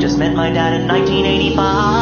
just met my dad in 1985.